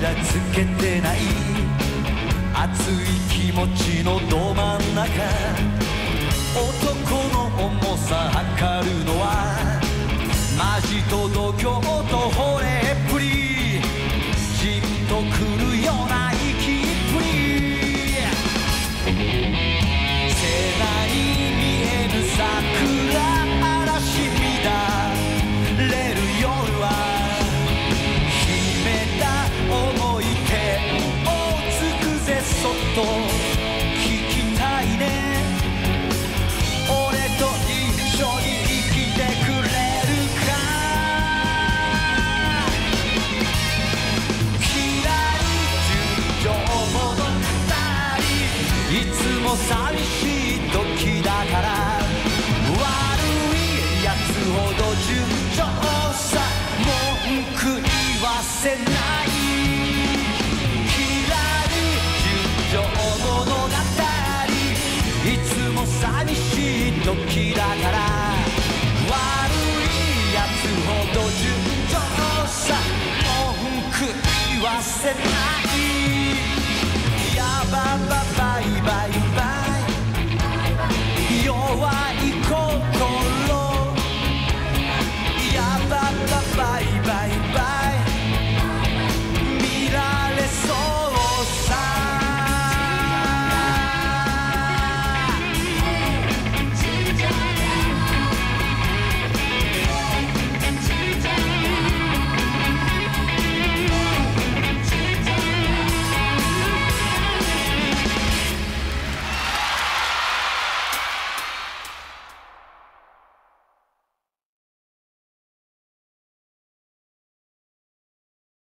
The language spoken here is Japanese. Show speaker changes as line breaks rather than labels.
らつけてない。熱い気持ちのど真ん中。男の重さ測るのはマジと度胸と惚れっぷり。じっと狂いつも寂しい時だから悪いやつほど純情さ文句言わせない。きらり純情物語いつも寂しい時だから悪いやつほど純情さ文句言わせない。